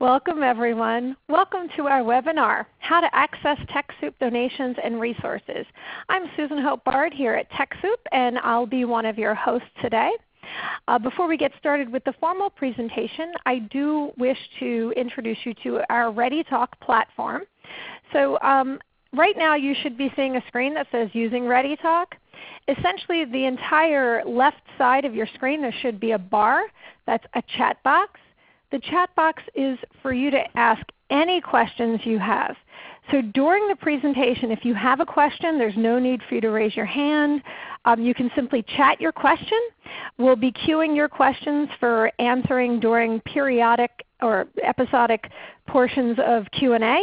Welcome everyone. Welcome to our webinar, How to Access TechSoup Donations and Resources. I'm Susan Hope Bard here at TechSoup and I'll be one of your hosts today. Uh, before we get started with the formal presentation, I do wish to introduce you to our ReadyTalk platform. So um, right now you should be seeing a screen that says Using ReadyTalk. Essentially the entire left side of your screen there should be a bar that's a chat box. The chat box is for you to ask any questions you have. So during the presentation if you have a question there's no need for you to raise your hand. Um, you can simply chat your question. We'll be queuing your questions for answering during periodic or episodic portions of Q&A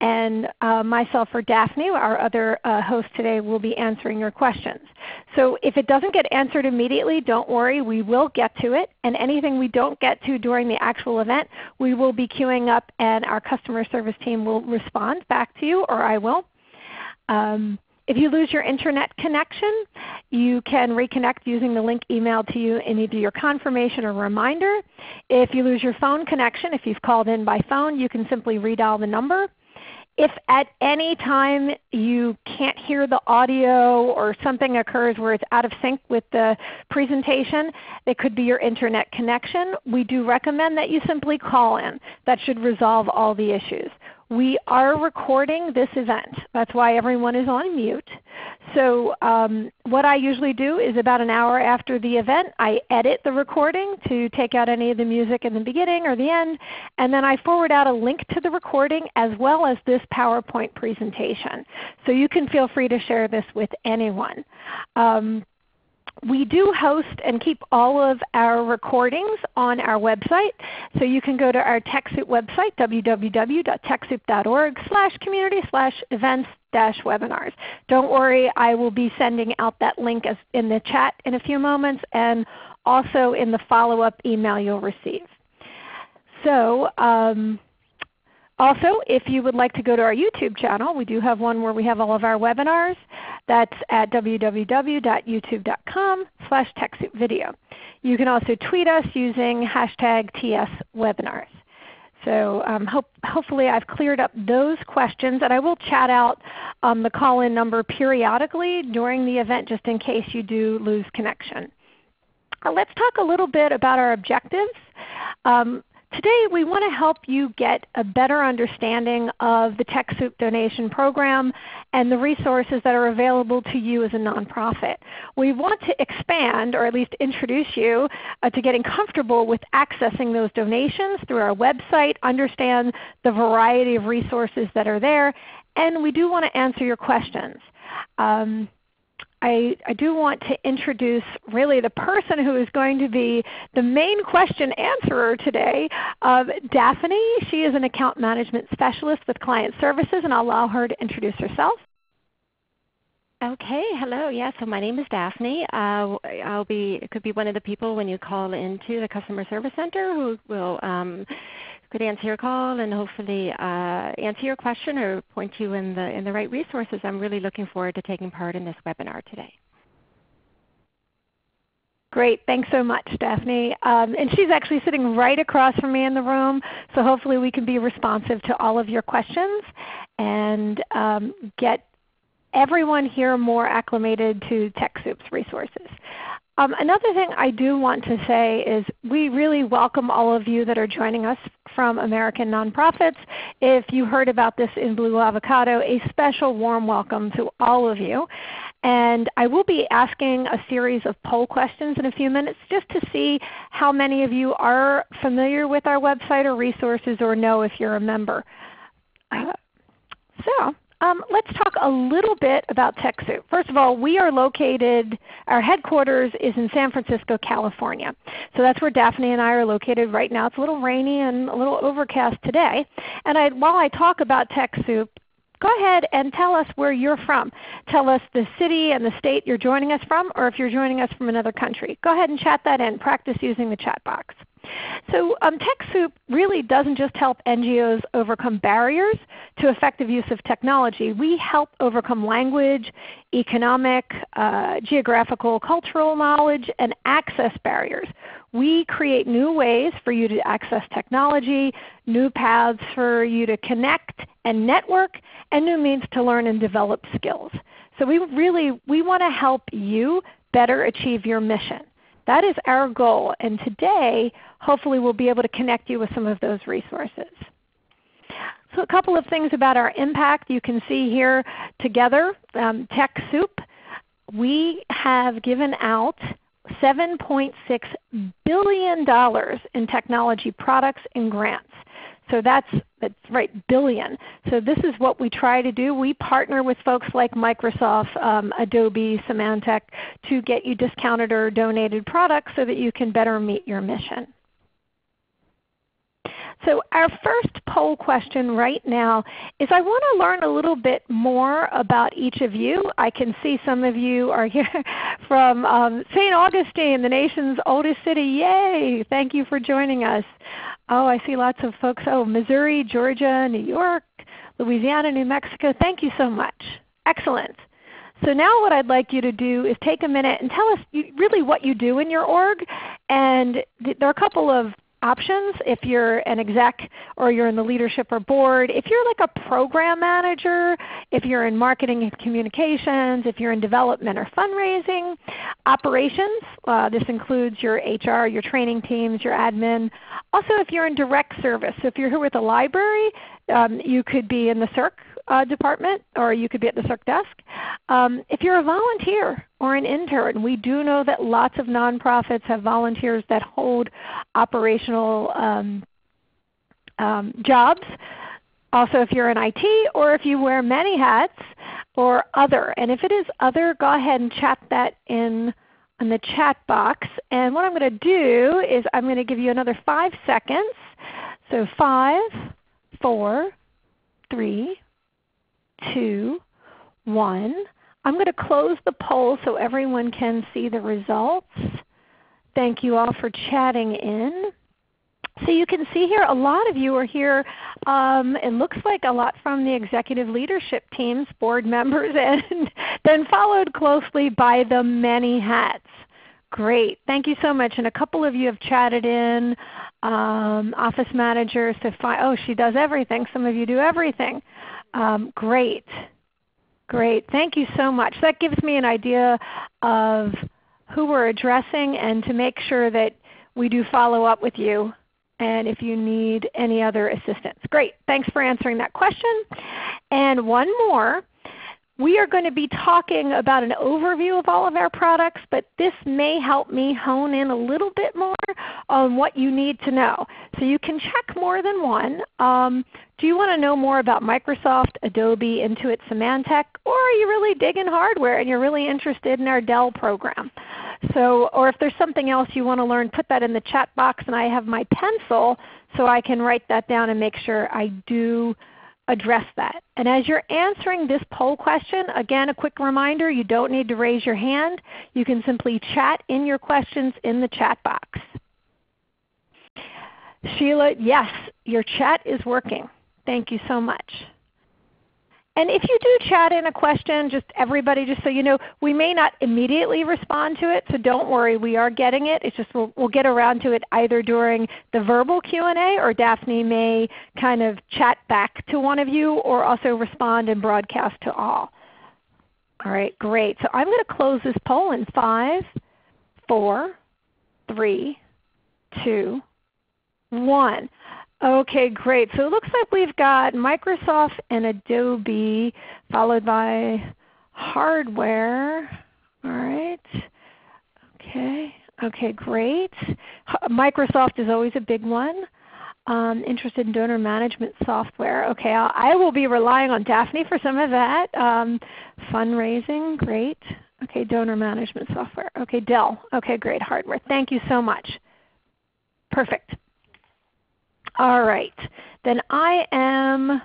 and uh, myself or Daphne, our other uh, host today, will be answering your questions. So if it doesn't get answered immediately, don't worry. We will get to it. And anything we don't get to during the actual event, we will be queuing up and our customer service team will respond back to you or I will. Um, if you lose your Internet connection, you can reconnect using the link emailed to you in either your confirmation or reminder. If you lose your phone connection, if you've called in by phone, you can simply redial the number. If at any time you can't hear the audio or something occurs where it's out of sync with the presentation, it could be your Internet connection. We do recommend that you simply call in. That should resolve all the issues. We are recording this event. That's why everyone is on mute. So um, what I usually do is about an hour after the event, I edit the recording to take out any of the music in the beginning or the end, and then I forward out a link to the recording as well as this PowerPoint presentation. So you can feel free to share this with anyone. Um, we do host and keep all of our recordings on our website. So you can go to our TechSoup website, www.techsoup.org slash community slash events dash webinars. Don't worry, I will be sending out that link in the chat in a few moments and also in the follow-up email you'll receive. So um, also, if you would like to go to our YouTube channel, we do have one where we have all of our webinars. That's at www.youtube.com slash TechSoupVideo. You can also tweet us using hashtag TSWebinars. So um, hope, hopefully I've cleared up those questions. And I will chat out um, the call-in number periodically during the event just in case you do lose connection. Uh, let's talk a little bit about our objectives. Um, Today we want to help you get a better understanding of the TechSoup donation program and the resources that are available to you as a nonprofit. We want to expand or at least introduce you uh, to getting comfortable with accessing those donations through our website, understand the variety of resources that are there, and we do want to answer your questions. Um, I, I do want to introduce really the person who is going to be the main question answerer today, of Daphne. She is an account management specialist with client services and I'll allow her to introduce herself. Okay, hello. Yeah, so my name is Daphne. Uh, I'll be could be one of the people when you call into the customer service center who will um, could answer your call and hopefully uh, answer your question or point you in the, in the right resources. I'm really looking forward to taking part in this webinar today. Great. Thanks so much, Daphne. Um, and she's actually sitting right across from me in the room, so hopefully we can be responsive to all of your questions and um, get everyone here more acclimated to TechSoup's resources. Um, another thing I do want to say is we really welcome all of you that are joining us from American Nonprofits. If you heard about this in Blue Avocado, a special warm welcome to all of you. And I will be asking a series of poll questions in a few minutes just to see how many of you are familiar with our website or resources or know if you're a member. Uh, so um, let's talk a little bit about TechSoup. First of all, we are located, our headquarters is in San Francisco, California. So that's where Daphne and I are located right now. It's a little rainy and a little overcast today. And I, while I talk about TechSoup, go ahead and tell us where you're from. Tell us the city and the state you're joining us from, or if you're joining us from another country. Go ahead and chat that in. Practice using the chat box. So um, TechSoup really doesn't just help NGOs overcome barriers to effective use of technology. We help overcome language, economic, uh, geographical, cultural knowledge, and access barriers. We create new ways for you to access technology, new paths for you to connect and network, and new means to learn and develop skills. So we really we want to help you better achieve your mission. That is our goal. And today, hopefully we'll be able to connect you with some of those resources. So a couple of things about our impact you can see here together. Um, TechSoup, we have given out $7.6 billion in technology products and grants. So that's, that's right, billion. So this is what we try to do. We partner with folks like Microsoft, um, Adobe, Symantec to get you discounted or donated products so that you can better meet your mission. So our first poll question right now is I want to learn a little bit more about each of you. I can see some of you are here from um, St. Augustine, the nation's oldest city. Yay! Thank you for joining us. Oh, I see lots of folks. Oh, Missouri, Georgia, New York, Louisiana, New Mexico. Thank you so much. Excellent. So now what I'd like you to do is take a minute and tell us really what you do in your org. And there are a couple of options if you're an exec or you're in the leadership or board. If you're like a program manager, if you're in marketing and communications, if you're in development or fundraising, operations, uh, this includes your HR, your training teams, your admin. Also if you're in direct service, so if you're here with a library, um, you could be in the circ uh, department or you could be at the circ desk. Um, if you're a volunteer or an intern, we do know that lots of nonprofits have volunteers that hold operational um, um, jobs. Also if you're in IT or if you wear many hats or other. And if it is other, go ahead and chat that in in the chat box. And what I'm going to do is I'm going to give you another 5 seconds. So five, four, three, two, one. I'm going to close the poll so everyone can see the results. Thank you all for chatting in. So you can see here a lot of you are here. Um, it looks like a lot from the executive leadership teams, board members, and then followed closely by the many hats. Great. Thank you so much. And a couple of you have chatted in. Um, office managers oh, she does everything. Some of you do everything. Um, great. Great. Thank you so much. That gives me an idea of who we're addressing and to make sure that we do follow up with you and if you need any other assistance. Great. Thanks for answering that question. And one more. We are going to be talking about an overview of all of our products, but this may help me hone in a little bit more on what you need to know. So you can check more than one. Um, do you want to know more about Microsoft, Adobe, Intuit, Symantec, or are you really digging hardware and you're really interested in our Dell program? So, or if there's something else you want to learn, put that in the chat box and I have my pencil so I can write that down and make sure I do address that. And as you're answering this poll question, again a quick reminder, you don't need to raise your hand. You can simply chat in your questions in the chat box. Sheila, yes, your chat is working. Thank you so much. And if you do chat in a question, just everybody, just so you know, we may not immediately respond to it, so don't worry. We are getting it. It's just we'll, we'll get around to it either during the verbal Q&A or Daphne may kind of chat back to one of you or also respond and broadcast to all. All right, great. So I'm going to close this poll in five, four, three, two, one. Okay, great. So it looks like we've got Microsoft and Adobe followed by hardware. All right. Okay. Okay, great. Microsoft is always a big one. Um, interested in donor management software. Okay, I'll, I will be relying on Daphne for some of that. Um, fundraising, great. Okay, donor management software. Okay, Dell. Okay, great. Hardware. Thank you so much. Perfect. All right. Then I am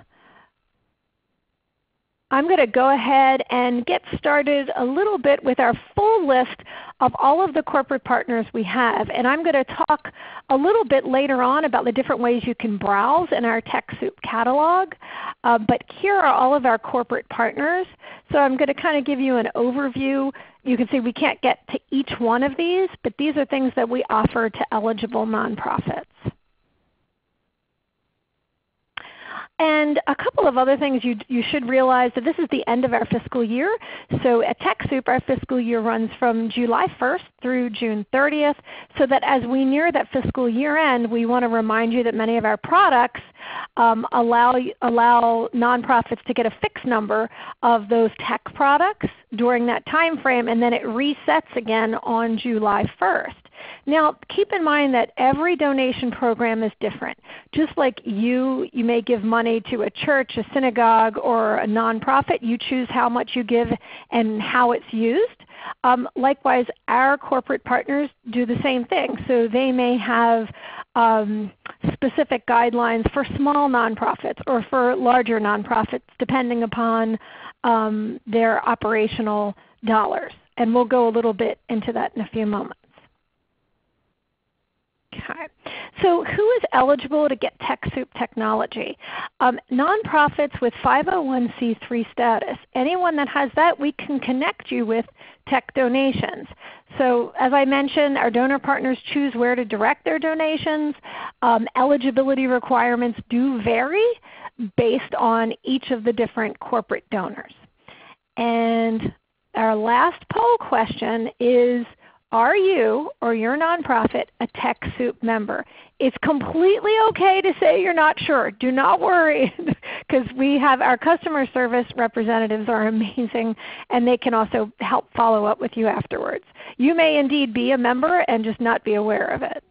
I'm going to go ahead and get started a little bit with our full list of all of the corporate partners we have. And I'm going to talk a little bit later on about the different ways you can browse in our TechSoup catalog. Uh, but here are all of our corporate partners. So I'm going to kind of give you an overview. You can see we can't get to each one of these, but these are things that we offer to eligible nonprofits. And a couple of other things you, you should realize that this is the end of our fiscal year. So at TechSoup our fiscal year runs from July 1st through June 30th so that as we near that fiscal year end we want to remind you that many of our products um, allow, allow nonprofits to get a fixed number of those tech products during that time frame and then it resets again on July 1st. Now keep in mind that every donation program is different. Just like you, you may give money to a church, a synagogue, or a nonprofit, you choose how much you give and how it's used. Um, likewise, our corporate partners do the same thing. So they may have um, specific guidelines for small nonprofits or for larger nonprofits depending upon um, their operational dollars. And we'll go a little bit into that in a few moments. Okay. So who is eligible to get TechSoup technology? Um, nonprofits with 501c3 status. Anyone that has that, we can connect you with tech donations. So as I mentioned, our donor partners choose where to direct their donations. Um, eligibility requirements do vary based on each of the different corporate donors. And our last poll question is, are you or your nonprofit a TechSoup member? It's completely okay to say you're not sure. Do not worry because we have our customer service representatives are amazing and they can also help follow up with you afterwards. You may indeed be a member and just not be aware of it.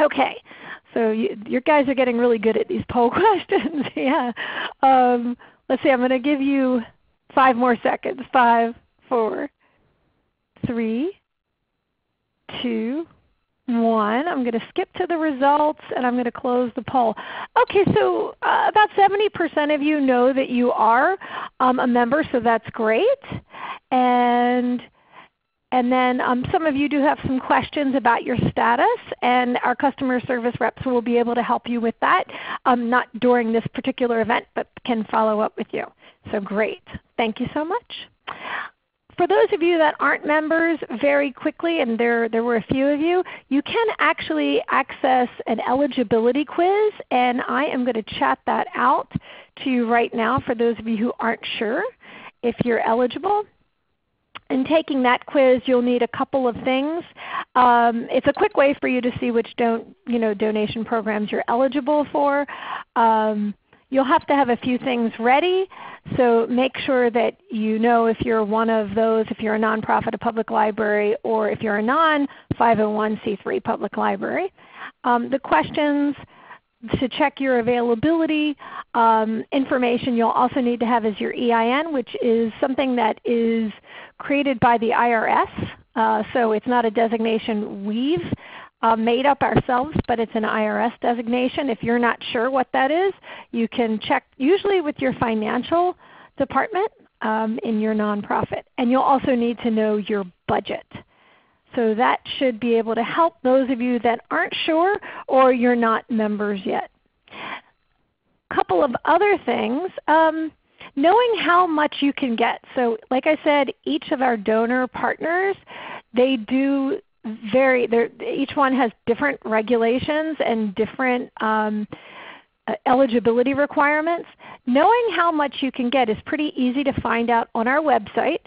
Okay, so you, your guys are getting really good at these poll questions. yeah. Um, let's see, I'm going to give you five more seconds. Five, four, three, two, one. I'm going to skip to the results and I'm going to close the poll. Okay, so uh, about 70% of you know that you are um, a member, so that's great. And and then um, some of you do have some questions about your status, and our customer service reps will be able to help you with that, um, not during this particular event, but can follow up with you. So great. Thank you so much for those of you that aren't members, very quickly, and there, there were a few of you, you can actually access an eligibility quiz, and I am going to chat that out to you right now for those of you who aren't sure if you're eligible. In taking that quiz, you'll need a couple of things. Um, it's a quick way for you to see which don't, you know, donation programs you're eligible for. Um, you'll have to have a few things ready. So make sure that you know if you're one of those, if you're a nonprofit, a public library, or if you're a non-501c3 public library. Um, the questions to check your availability um, information you'll also need to have is your EIN, which is something that is created by the IRS. Uh, so it's not a designation we've uh, made up ourselves, but it's an IRS designation. If you're not sure what that is, you can check usually with your financial department um, in your nonprofit. And you'll also need to know your budget. So that should be able to help those of you that aren't sure or you're not members yet. A couple of other things. Um, knowing how much you can get. So like I said, each of our donor partners, they do very each one has different regulations and different um, uh, eligibility requirements. Knowing how much you can get is pretty easy to find out on our website.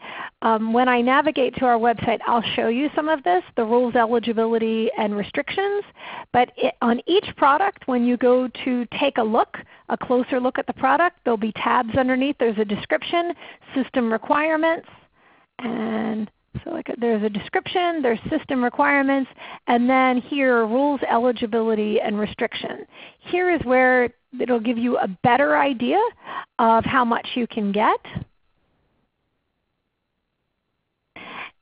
Um, when I navigate to our website, I'll show you some of this, the rules, eligibility, and restrictions. But it, on each product, when you go to take a look, a closer look at the product, there will be tabs underneath. There's a description, system requirements, and so like there's a description, there's system requirements, and then here are rules, eligibility, and restriction. Here is where it will give you a better idea of how much you can get.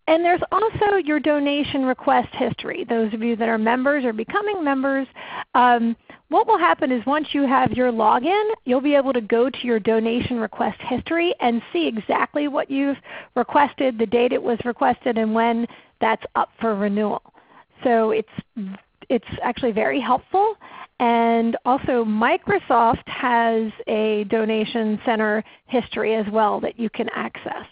And there's also your donation request history. Those of you that are members or becoming members, um, what will happen is once you have your login, you'll be able to go to your donation request history and see exactly what you've requested, the date it was requested, and when that's up for renewal. So it's, it's actually very helpful. And also Microsoft has a donation center history as well that you can access.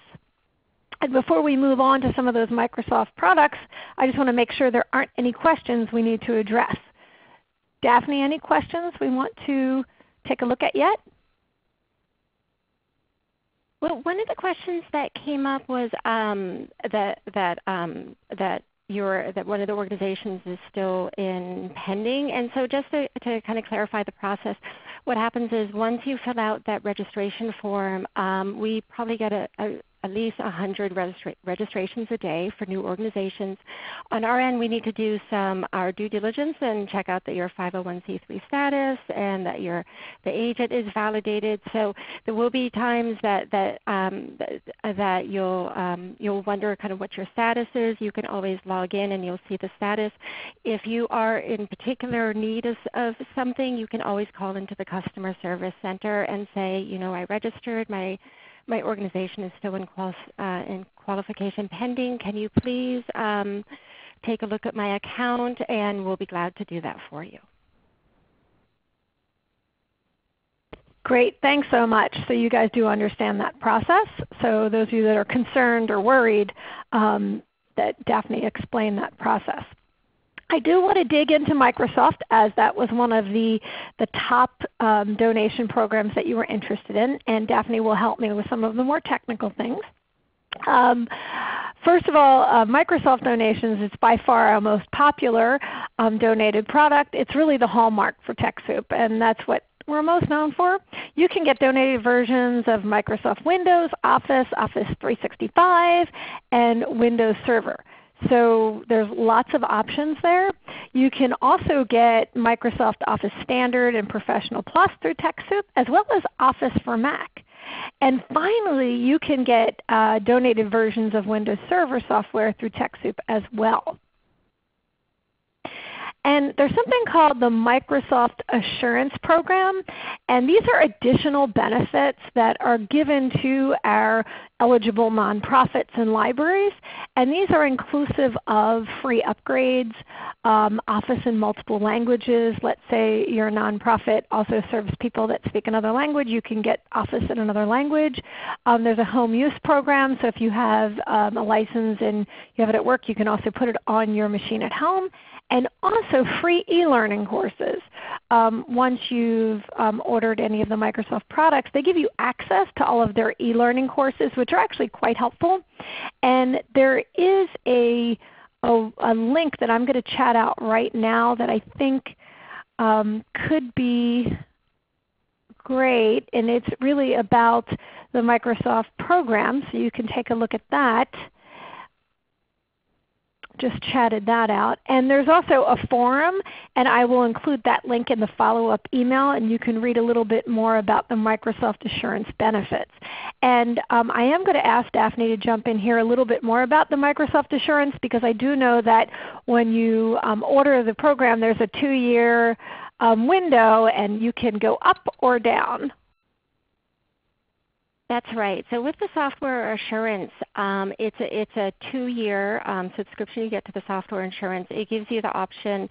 And before we move on to some of those Microsoft products, I just want to make sure there aren't any questions we need to address. Daphne, any questions we want to take a look at yet? Well, one of the questions that came up was um, that that um, that your that one of the organizations is still in pending. And so just to, to kind of clarify the process, what happens is once you fill out that registration form, um, we probably get a, a, at least 100 registra registrations a day for new organizations. On our end, we need to do some our due diligence and check out that your 501c3 status and that your the agent is validated. So there will be times that that um, that, you'll um, you'll wonder kind of what your status is. You can always log in and you'll see the status. If you are in particular need of, of something, you can always call into the customer service center and say, you know, I registered my my organization is still in, qual uh, in qualification pending. Can you please um, take a look at my account and we'll be glad to do that for you. Great, thanks so much. So you guys do understand that process. So those of you that are concerned or worried um, that Daphne explained that process. I do want to dig into Microsoft as that was one of the, the top um, donation programs that you were interested in, and Daphne will help me with some of the more technical things. Um, first of all, uh, Microsoft donations is by far our most popular um, donated product. It's really the hallmark for TechSoup, and that's what we're most known for. You can get donated versions of Microsoft Windows, Office, Office 365, and Windows Server. So there's lots of options there. You can also get Microsoft Office Standard and Professional Plus through TechSoup as well as Office for Mac. And finally, you can get uh, donated versions of Windows Server software through TechSoup as well. There's something called the Microsoft Assurance Program. And these are additional benefits that are given to our eligible nonprofits and libraries. And these are inclusive of free upgrades, um, Office in multiple languages. Let's say your nonprofit also serves people that speak another language. You can get Office in another language. Um, there's a home use program. So if you have um, a license and you have it at work, you can also put it on your machine at home and also free e-learning courses. Um, once you've um, ordered any of the Microsoft products, they give you access to all of their e-learning courses, which are actually quite helpful. And there is a, a, a link that I'm going to chat out right now that I think um, could be great, and it's really about the Microsoft program, so you can take a look at that just chatted that out. And there's also a forum, and I will include that link in the follow-up email, and you can read a little bit more about the Microsoft Assurance benefits. And um, I am going to ask Daphne to jump in here a little bit more about the Microsoft Assurance because I do know that when you um, order the program, there's a two-year um, window, and you can go up or down. That's right. So with the software assurance, um, it's a, it's a two-year um, subscription you get to the software insurance. It gives you the option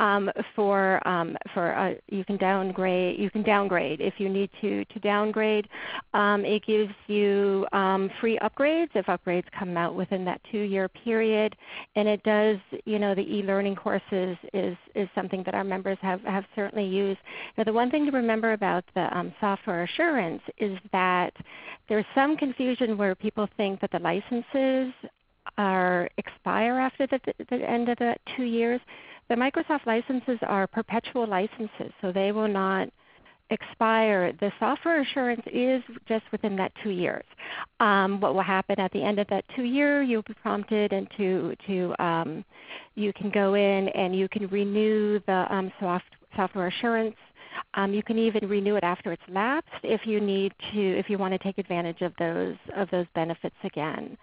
um, for um, for uh, you can downgrade you can downgrade if you need to to downgrade. Um, it gives you um, free upgrades if upgrades come out within that two-year period, and it does you know the e-learning courses is is something that our members have have certainly used. Now the one thing to remember about the software assurance is that there's some confusion where people think that the licenses are expire after the, the end of the two years. The Microsoft licenses are perpetual licenses, so they will not expire. The software assurance is just within that two years. Um, what will happen at the end of that two year, you'll be prompted into to um, you can go in and you can renew the um, soft, software assurance um, you can even renew it after it's lapsed if you need to, if you want to take advantage of those of those benefits again.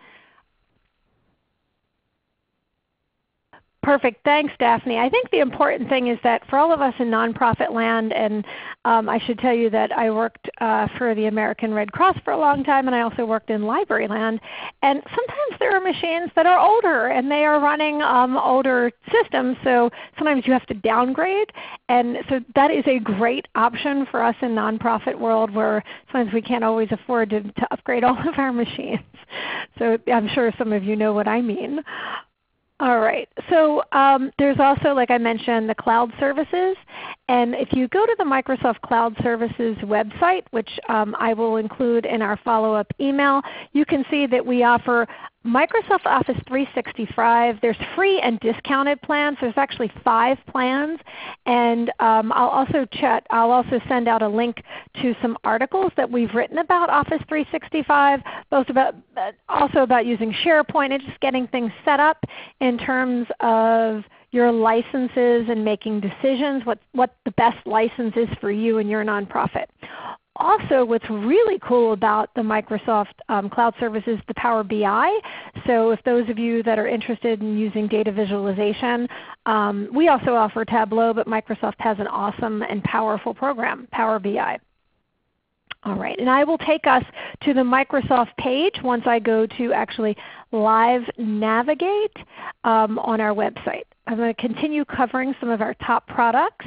Perfect. Thanks, Daphne. I think the important thing is that for all of us in nonprofit land, and um, I should tell you that I worked uh, for the American Red Cross for a long time, and I also worked in library land. And sometimes there are machines that are older, and they are running um, older systems, so sometimes you have to downgrade. And so that is a great option for us in nonprofit world where sometimes we can't always afford to, to upgrade all of our machines. So I'm sure some of you know what I mean. All right. So um, there's also, like I mentioned, the cloud services. And if you go to the Microsoft Cloud Services website, which um, I will include in our follow-up email, you can see that we offer Microsoft Office 365, there's free and discounted plans. There's actually five plans. And um, I'll also chat, I'll also send out a link to some articles that we've written about Office 365, both about also about using SharePoint and just getting things set up in terms of your licenses and making decisions, what, what the best license is for you and your nonprofit also what's really cool about the Microsoft um, Cloud Services, the Power BI. So if those of you that are interested in using data visualization, um, we also offer Tableau, but Microsoft has an awesome and powerful program, Power BI. All right, and I will take us to the Microsoft page once I go to actually live navigate um, on our website. I'm going to continue covering some of our top products.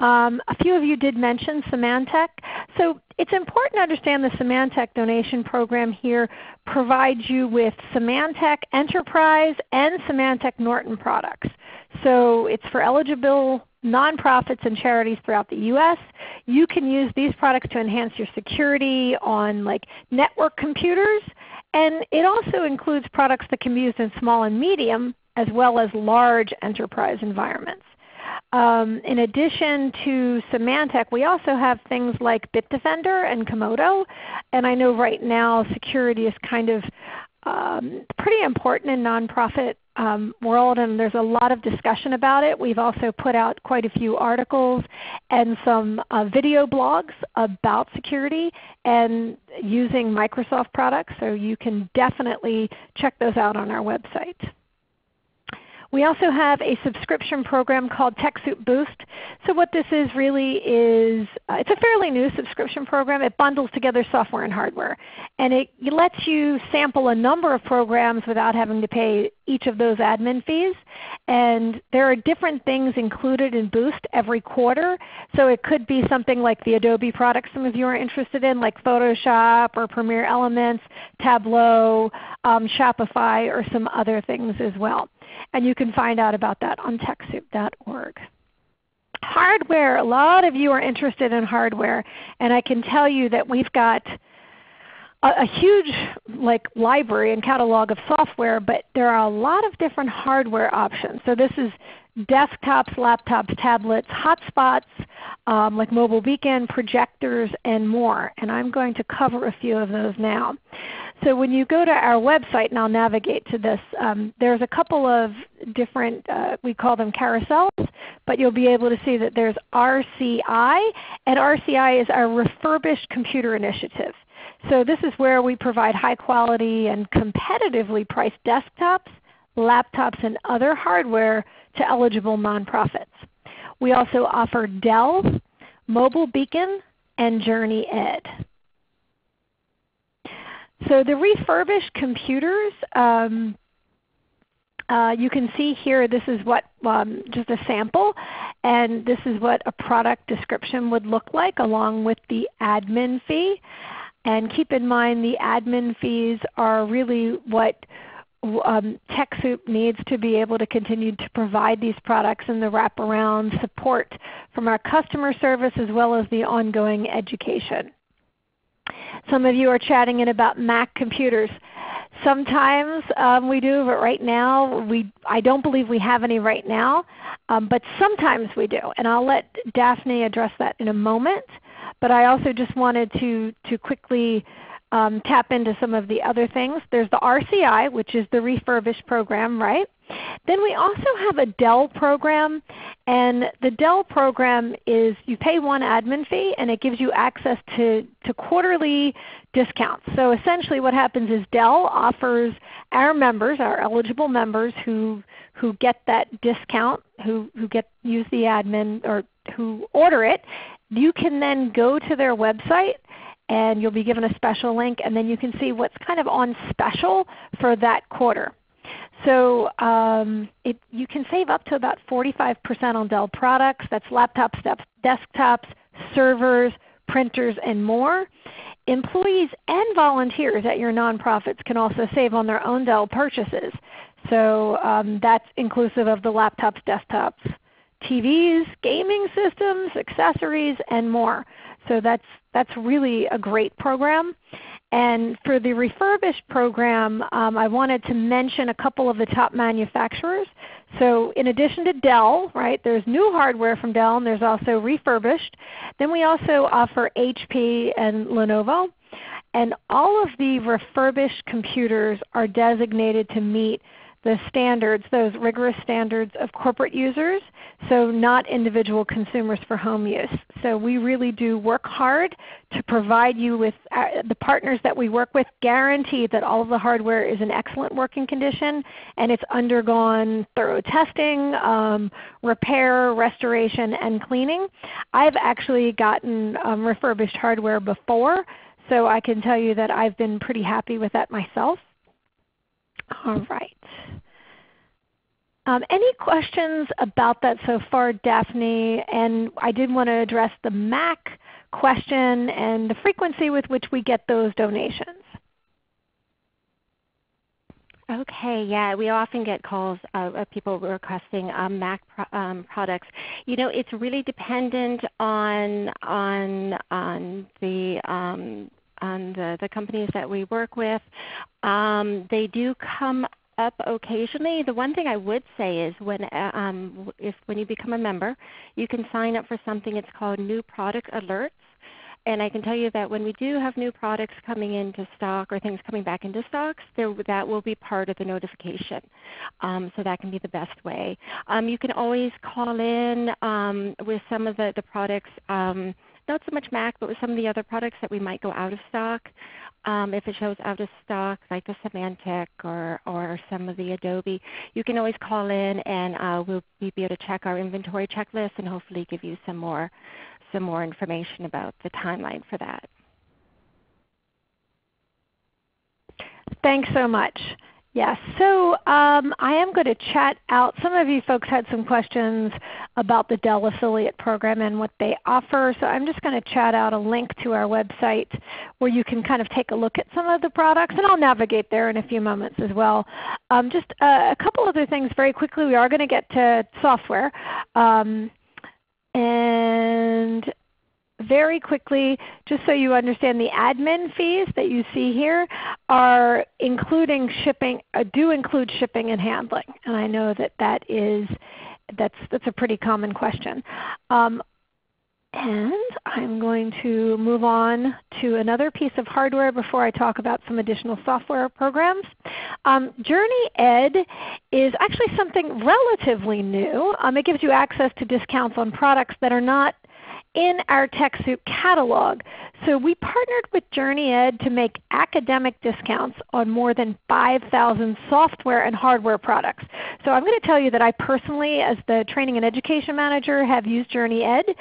Um, a few of you did mention Symantec. So it's important to understand the Symantec donation program here provides you with Symantec Enterprise and Symantec Norton products. So it's for eligible nonprofits and charities throughout the U.S. You can use these products to enhance your security on like network computers. And it also includes products that can be used in small and medium as well as large enterprise environments. Um, in addition to Symantec, we also have things like Bitdefender and Comodo. And I know right now security is kind of um, pretty important in nonprofit um, world, and there's a lot of discussion about it. We've also put out quite a few articles and some uh, video blogs about security and using Microsoft products, so you can definitely check those out on our website. We also have a subscription program called TechSoup Boost. So what this is really is, uh, it's a fairly new subscription program. It bundles together software and hardware. And it lets you sample a number of programs without having to pay each of those admin fees. And there are different things included in Boost every quarter. So it could be something like the Adobe products some of you are interested in, like Photoshop or Premiere Elements, Tableau, um, Shopify, or some other things as well. And you can find out about that on TechSoup.org. Hardware, a lot of you are interested in hardware, and I can tell you that we've got a, huge like library and catalog of software, but there are a lot of different hardware options. So this is desktops, laptops, tablets, hotspots, um, like mobile beacon, projectors, and more. And I'm going to cover a few of those now. So when you go to our website, and I'll navigate to this, um, there's a couple of different, uh, we call them carousels, but you'll be able to see that there's RCI, and RCI is our Refurbished Computer Initiative. So this is where we provide high quality and competitively priced desktops, laptops, and other hardware to eligible nonprofits. We also offer Dell, Mobile Beacon, and JourneyEd. So the refurbished computers, um, uh, you can see here this is what um, just a sample, and this is what a product description would look like along with the admin fee. And keep in mind the admin fees are really what um, TechSoup needs to be able to continue to provide these products and the wraparound support from our customer service as well as the ongoing education. Some of you are chatting in about Mac computers. Sometimes um, we do, but right now we, I don't believe we have any right now. Um, but sometimes we do, and I'll let Daphne address that in a moment. But I also just wanted to, to quickly um, tap into some of the other things. There's the RCI, which is the refurbished program, right? Then we also have a Dell program, and the Dell program is you pay one admin fee and it gives you access to, to quarterly discounts. So essentially what happens is Dell offers our members, our eligible members who, who get that discount, who, who get use the admin or who order it, you can then go to their website and you'll be given a special link and then you can see what's kind of on special for that quarter. So um, it, you can save up to about 45% on Dell products. That's laptops, desktops, servers, printers, and more. Employees and volunteers at your nonprofits can also save on their own Dell purchases. So um, that's inclusive of the laptops, desktops, TVs, gaming systems, accessories, and more. So that's, that's really a great program. And for the refurbished program, um, I wanted to mention a couple of the top manufacturers. So in addition to Dell, right, there's new hardware from Dell and there's also refurbished. Then we also offer HP and Lenovo. And all of the refurbished computers are designated to meet the standards, those rigorous standards of corporate users, so not individual consumers for home use. So we really do work hard to provide you with uh, the partners that we work with guarantee that all of the hardware is in excellent working condition and it's undergone thorough testing, um, repair, restoration, and cleaning. I've actually gotten um, refurbished hardware before, so I can tell you that I've been pretty happy with that myself. All right. Um, any questions about that so far, Daphne? And I did want to address the Mac question and the frequency with which we get those donations. Okay, yeah, we often get calls uh, of people requesting um, Mac pro um, products. You know, it's really dependent on on on the um, on the, the companies that we work with. Um, they do come up occasionally. The one thing I would say is when, uh, um, if, when you become a member, you can sign up for something it's called New Product Alerts. And I can tell you that when we do have new products coming into stock or things coming back into stocks, there, that will be part of the notification. Um, so that can be the best way. Um, you can always call in um, with some of the, the products um, not so much Mac, but with some of the other products that we might go out of stock. Um, if it shows out of stock, like the Symantec or, or some of the Adobe, you can always call in and uh, we'll be able to check our inventory checklist and hopefully give you some more, some more information about the timeline for that. Thanks so much. Yes, so um, I am going to chat out. Some of you folks had some questions about the Dell Affiliate Program and what they offer. So I'm just going to chat out a link to our website where you can kind of take a look at some of the products. And I'll navigate there in a few moments as well. Um, just a couple other things very quickly. We are going to get to software. Um, and very quickly, just so you understand, the admin fees that you see here are including shipping, uh, do include shipping and handling. And I know that that is, that's, that's a pretty common question. Um, and I'm going to move on to another piece of hardware before I talk about some additional software programs. Um, JourneyEd is actually something relatively new. Um, it gives you access to discounts on products that are not in our TechSoup catalog. So we partnered with JourneyEd to make academic discounts on more than 5,000 software and hardware products. So I'm going to tell you that I personally, as the Training and Education Manager, have used JourneyEd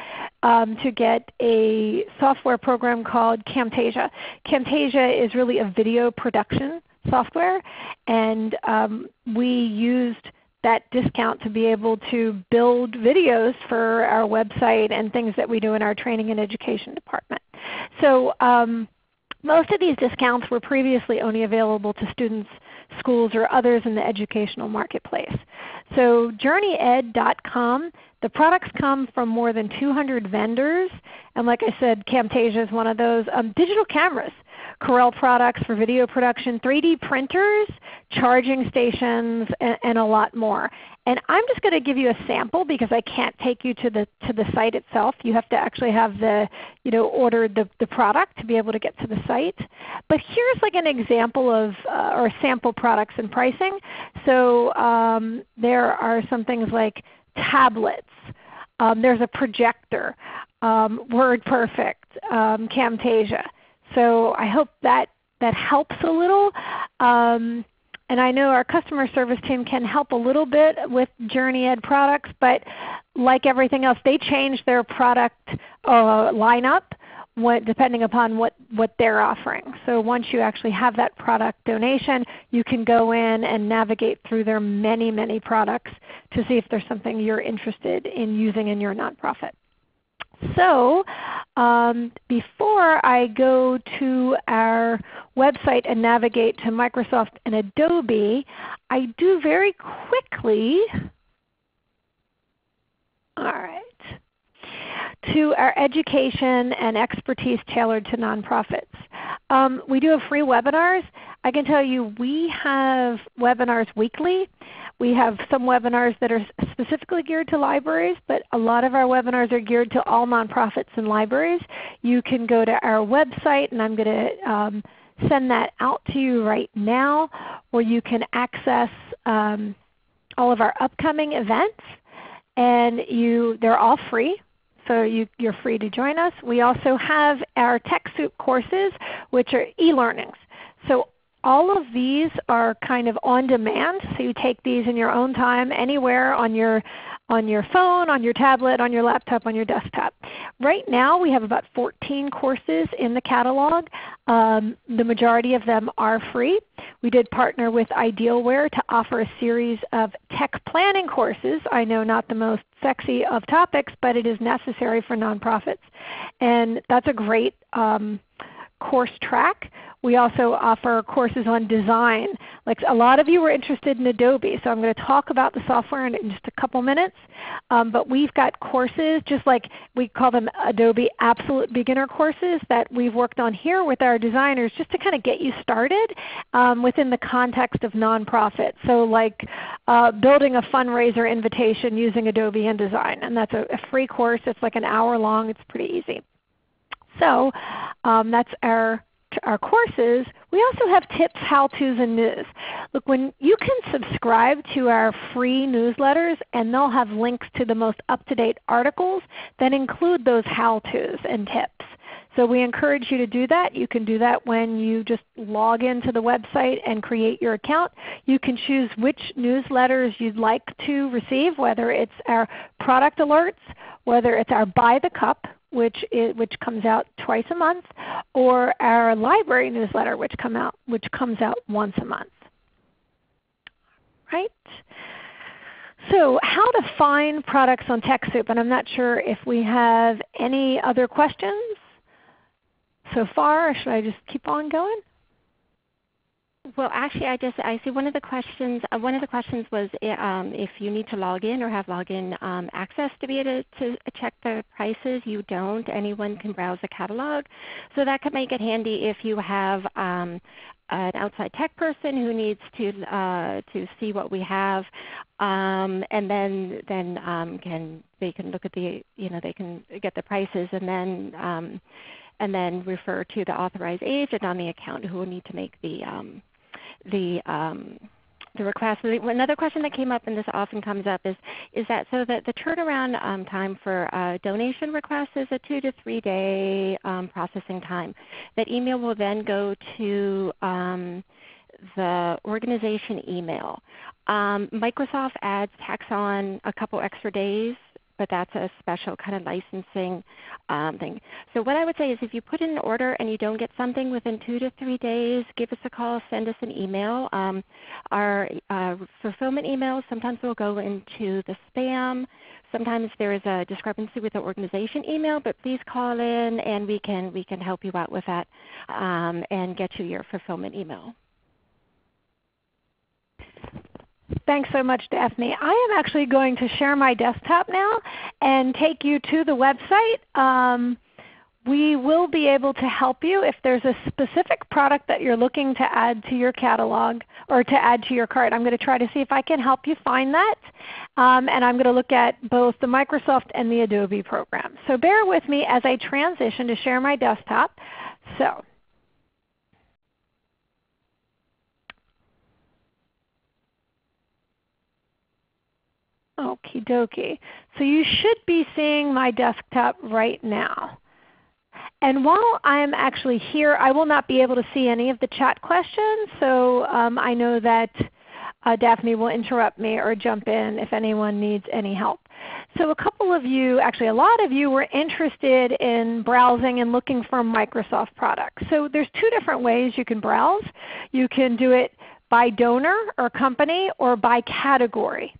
um, to get a software program called Camtasia. Camtasia is really a video production software, and um, we used that discount to be able to build videos for our website and things that we do in our training and education department. So um, most of these discounts were previously only available to students, schools, or others in the educational marketplace. So journeyed.com, the products come from more than 200 vendors. And like I said, Camtasia is one of those. Um, digital cameras Corel products for video production, 3D printers, charging stations, and, and a lot more. And I'm just going to give you a sample because I can't take you to the, to the site itself. You have to actually have the, you know, order the, the product to be able to get to the site. But here's like an example of, uh, or sample products and pricing. So um, there are some things like tablets. Um, there's a projector, um, WordPerfect, um, Camtasia. So I hope that, that helps a little. Um, and I know our customer service team can help a little bit with JourneyEd products, but like everything else, they change their product uh, lineup what, depending upon what, what they're offering. So once you actually have that product donation, you can go in and navigate through their many, many products to see if there's something you're interested in using in your nonprofit. So um, before I go to our website and navigate to Microsoft and Adobe, I do very quickly, all right, to our education and expertise tailored to nonprofits. Um, we do have free webinars. I can tell you we have webinars weekly. We have some webinars that are specifically geared to libraries, but a lot of our webinars are geared to all nonprofits and libraries. You can go to our website, and I'm going to um, send that out to you right now, where you can access um, all of our upcoming events. And you, they're all free so you, are free to join us. We also have our TechSoup courses, which are e-learnings. So all of these are kind of on demand, so you take these in your own time anywhere on your, on your phone, on your tablet, on your laptop, on your desktop. Right now we have about 14 courses in the catalog. Um, the majority of them are free. We did partner with Idealware to offer a series of tech planning courses. I know not the most sexy of topics, but it is necessary for nonprofits. And that's a great um, course track. We also offer courses on design. Like a lot of you were interested in Adobe, so I'm going to talk about the software in just a couple minutes. Um, but we've got courses, just like we call them Adobe Absolute Beginner courses that we've worked on here with our designers just to kind of get you started um, within the context of nonprofit. So like uh, building a fundraiser invitation using Adobe InDesign. And that's a, a free course. It's like an hour long. It's pretty easy. So um, that's our our courses, we also have tips, how-tos, and news. Look, when you can subscribe to our free newsletters and they'll have links to the most up-to-date articles that include those how-tos and tips. So we encourage you to do that. You can do that when you just log into the website and create your account. You can choose which newsletters you'd like to receive, whether it's our product alerts, whether it's our By the Cup, which is, which comes out twice a month, or our library newsletter, which come out which comes out once a month. Right. So how to find products on TechSoup, and I'm not sure if we have any other questions so far, or should I just keep on going? Well, actually, I just I see one of the questions. Uh, one of the questions was eh, um, if you need to log in or have login um, access to be able to, to check the prices. You don't. Anyone can browse the catalog, so that could make it handy if you have um, an outside tech person who needs to uh, to see what we have, um, and then then um, can they can look at the you know they can get the prices and then um, and then refer to the authorized agent on the account who will need to make the um, the um, the request. Another question that came up, and this often comes up, is is that so that the turnaround um, time for uh, donation requests is a two to three day um, processing time. That email will then go to um, the organization email. Um, Microsoft adds tax on a couple extra days but that's a special kind of licensing um, thing. So what I would say is if you put in an order and you don't get something within two to three days, give us a call, send us an email. Um, our uh, fulfillment emails sometimes will go into the spam. Sometimes there is a discrepancy with the organization email, but please call in and we can, we can help you out with that um, and get you your fulfillment email. Thanks so much, Daphne. I am actually going to share my desktop now and take you to the website um, we will be able to help you if there's a specific product that you're looking to add to your catalog or to add to your cart. I'm going to try to see if I can help you find that. Um, and I'm going to look at both the Microsoft and the Adobe program. So bear with me as I transition to share my desktop. So Okie dokie. So you should be seeing my desktop right now. And while I am actually here, I will not be able to see any of the chat questions. So um, I know that uh, Daphne will interrupt me or jump in if anyone needs any help. So a couple of you, actually a lot of you were interested in browsing and looking for Microsoft products. So there's two different ways you can browse. You can do it by donor or company or by category.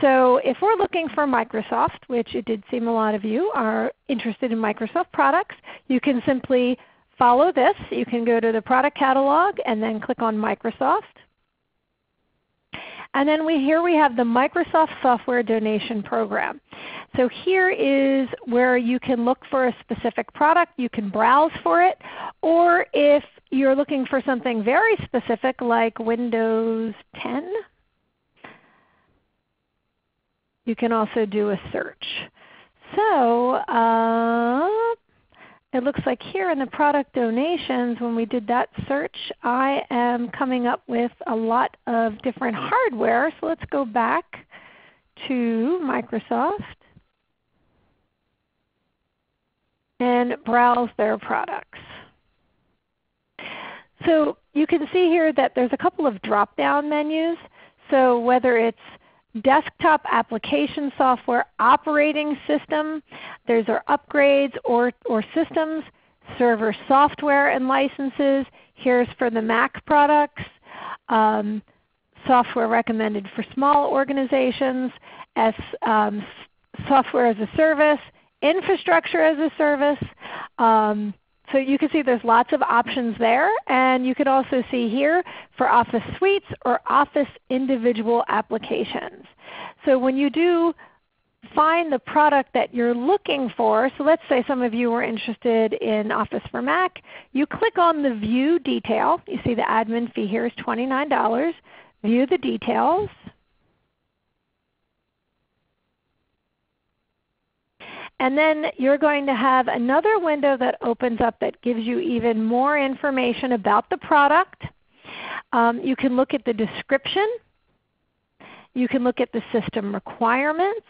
So if we're looking for Microsoft, which it did seem a lot of you are interested in Microsoft products, you can simply follow this. You can go to the product catalog and then click on Microsoft. And then we, here we have the Microsoft Software Donation Program. So here is where you can look for a specific product. You can browse for it. Or if you're looking for something very specific like Windows 10, you can also do a search. So uh, it looks like here in the product donations when we did that search I am coming up with a lot of different hardware. So let's go back to Microsoft and browse their products. So you can see here that there's a couple of drop-down menus. So whether it's desktop application software operating system. Those are upgrades or, or systems, server software and licenses. Here's for the Mac products. Um, software recommended for small organizations, as um, software as a service, infrastructure as a service, um, so you can see there's lots of options there. And you can also see here for Office Suites or Office individual applications. So when you do find the product that you're looking for, so let's say some of you were interested in Office for Mac, you click on the View Detail. You see the admin fee here is $29. View the details. And then you're going to have another window that opens up that gives you even more information about the product. Um, you can look at the description. You can look at the system requirements.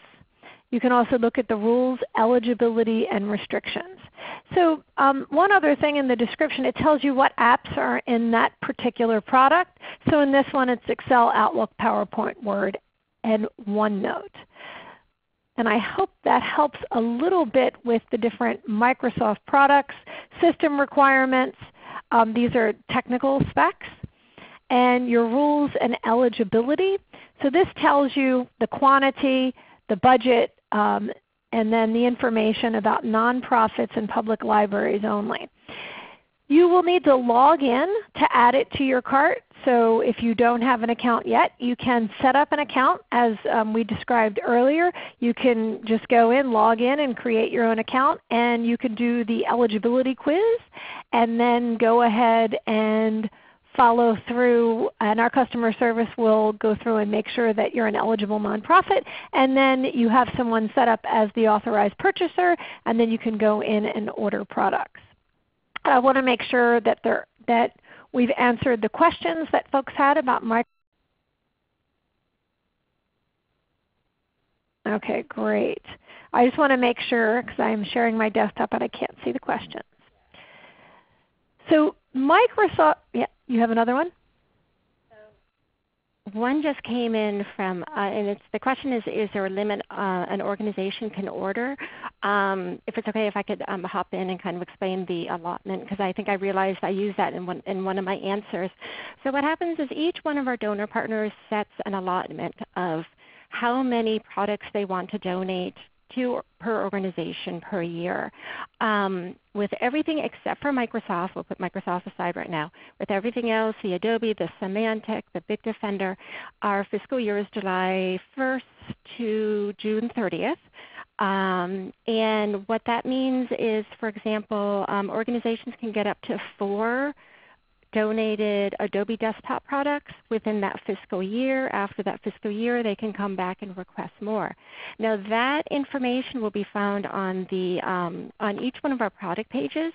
You can also look at the rules, eligibility, and restrictions. So um, one other thing in the description, it tells you what apps are in that particular product. So in this one it's Excel, Outlook, PowerPoint, Word, and OneNote. And I hope that helps a little bit with the different Microsoft products, system requirements. Um, these are technical specs. And your rules and eligibility. So this tells you the quantity, the budget, um, and then the information about nonprofits and public libraries only. You will need to log in to add it to your cart. So if you don't have an account yet, you can set up an account as um, we described earlier. You can just go in, log in, and create your own account. And you can do the eligibility quiz and then go ahead and follow through and our customer service will go through and make sure that you're an eligible nonprofit. And then you have someone set up as the authorized purchaser and then you can go in and order products. I want to make sure that, there, that we've answered the questions that folks had about micro. Okay, great. I just want to make sure because I'm sharing my desktop and I can't see the questions. So Microsoft, yeah, you have another one? One just came in from, uh, and it's, the question is, is there a limit uh, an organization can order? Um, if it's okay if I could um, hop in and kind of explain the allotment, because I think I realized I used that in one, in one of my answers. So what happens is each one of our donor partners sets an allotment of how many products they want to donate two per organization per year. Um, with everything except for Microsoft, we'll put Microsoft aside right now. With everything else, the Adobe, the Symantec, the Bitdefender, our fiscal year is July 1st to June 30th. Um, and what that means is, for example, um, organizations can get up to four donated Adobe Desktop products within that fiscal year. After that fiscal year, they can come back and request more. Now that information will be found on, the, um, on each one of our product pages.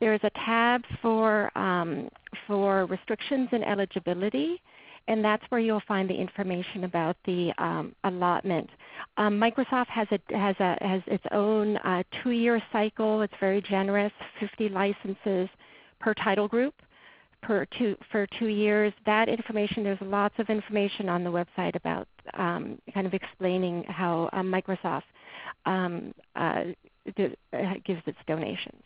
There is a tab for, um, for restrictions and eligibility and that's where you'll find the information about the um, allotment. Um, Microsoft has, a, has, a, has its own uh, two-year cycle. It's very generous, 50 licenses per title group per two, for two years. That information, there's lots of information on the website about um, kind of explaining how um, Microsoft um, uh, uh, gives its donations.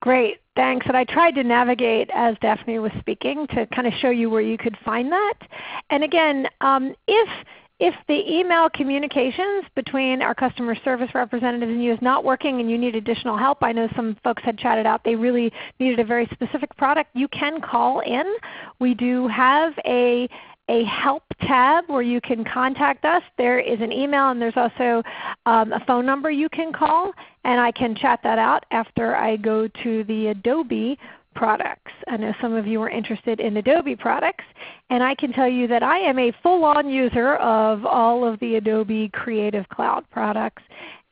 Great, thanks. And I tried to navigate as Daphne was speaking to kind of show you where you could find that. And again, um, if if the email communications between our customer service representatives and you is not working and you need additional help, I know some folks had chatted out they really needed a very specific product, you can call in. We do have a a help tab where you can contact us. There is an email and there's also um, a phone number you can call and I can chat that out after I go to the Adobe products. I know some of you are interested in Adobe products, and I can tell you that I am a full-on user of all of the Adobe Creative Cloud products,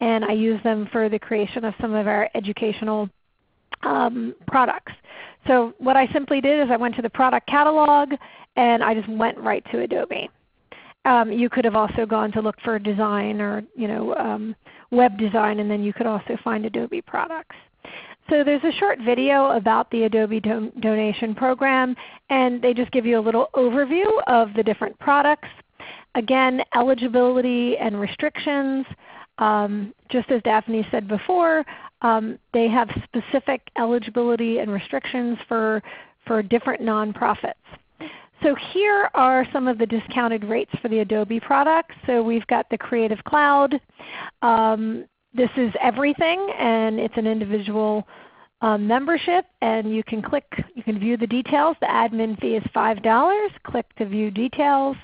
and I use them for the creation of some of our educational um, products. So what I simply did is I went to the product catalog and I just went right to Adobe. Um, you could have also gone to look for design or you know, um, web design and then you could also find Adobe products. So there's a short video about the Adobe Don Donation Program, and they just give you a little overview of the different products. Again, eligibility and restrictions. Um, just as Daphne said before, um, they have specific eligibility and restrictions for, for different nonprofits. So here are some of the discounted rates for the Adobe products. So we've got the Creative Cloud. Um, this is everything and it's an individual um, membership and you can click, you can view the details. The admin fee is $5. Click to view details.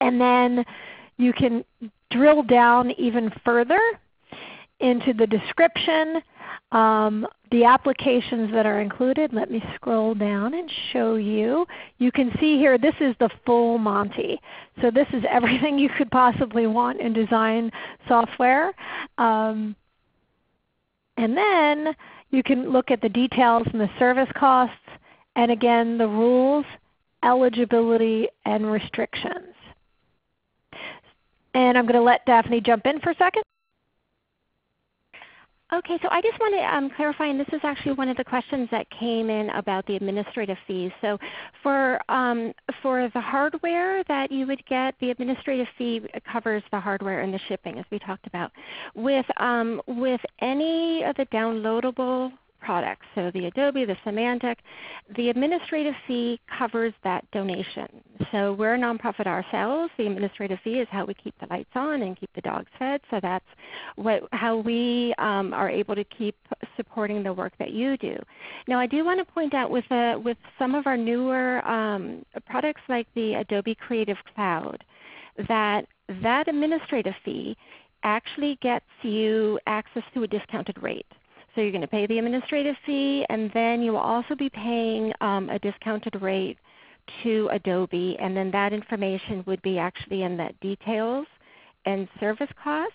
And then you can drill down even further into the description, um, the applications that are included. Let me scroll down and show you. You can see here this is the full Monty. So this is everything you could possibly want in design software. Um, and then you can look at the details and the service costs, and again the rules, eligibility, and restrictions. And I'm going to let Daphne jump in for a second. Okay, so I just want to um, clarify, and this is actually one of the questions that came in about the administrative fees. So for, um, for the hardware that you would get, the administrative fee covers the hardware and the shipping as we talked about. With, um, with any of the downloadable products. So the Adobe, the Symantec, the administrative fee covers that donation. So we're a nonprofit ourselves. The administrative fee is how we keep the lights on and keep the dogs fed. So that's what, how we um, are able to keep supporting the work that you do. Now I do want to point out with, uh, with some of our newer um, products like the Adobe Creative Cloud that that administrative fee actually gets you access to a discounted rate. So you're going to pay the administrative fee, and then you will also be paying um, a discounted rate to Adobe, and then that information would be actually in that details and service cost